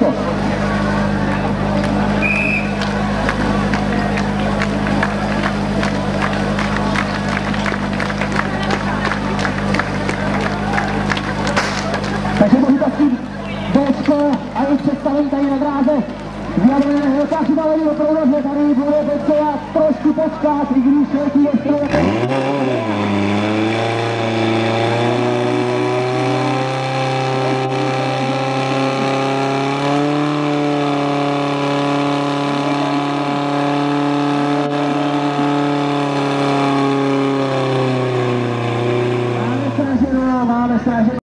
to. Takže pohybovský Bčko a i představení tady na dráze. Vyjadřujeme Helka Chybalení opravdu, že tady bude potřebovat trošku počkat, i když letí ještě Mama, Mama,